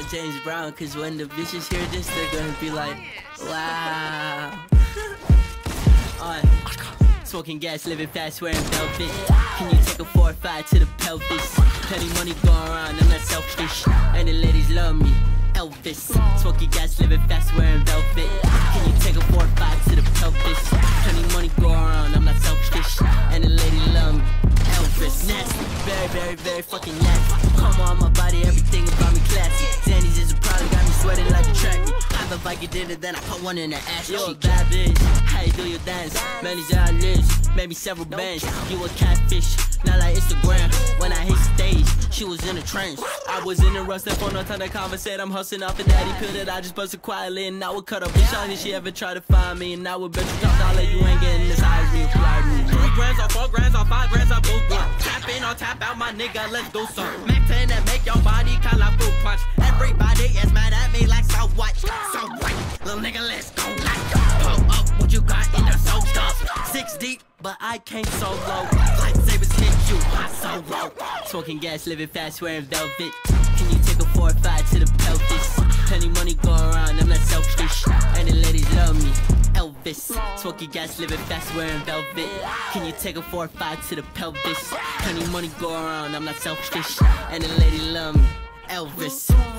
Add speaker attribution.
Speaker 1: got James Brown, cause when the bitches hear this, they're gonna be like, wow. On. Smoking gas, living fast, wearing velvet. Can you take a four or five to the pelvis? Plenty money going around, I'm not selfish. And the ladies love me. Elvis. Smoking gas, living fast, wearing velvet. Can you take a four or five to the pelvis? Plenty money going around, I'm not selfish. And the ladies love me. Elvis. Nasty. Very, very, very fucking nasty. Come on, my body, everything about me classy. Have a Viking dinner, then I put one in the ass. You a bad bitch, how you do your dance? Manager I list, maybe several bands. You a catfish, not like Instagram. When I hit stage, she was in a trance. I was in a rush, step on no time to conversate. I'm hustling off a daddy pill that I just busted quietly. And I would cut a bitch on if she ever try to find me. And I would bet you top dollar you ain't getting this high as me.
Speaker 2: Three grands or four grands or five grands or both one. Tap in or tap out, my nigga, let's do some. Mac 10 that
Speaker 1: but I can't solo. Lightsabers hit you, hot solo. Smoking gas, living fast, wearing velvet. Can you take a four or five to the pelvis? Plenty money going around, I'm not selfish. And the ladies love me. Elvis. Smoking gas, living fast, wearing velvet. Can you take a four or five to the pelvis? Plenty money go around, I'm not selfish. And the lady love me. Elvis.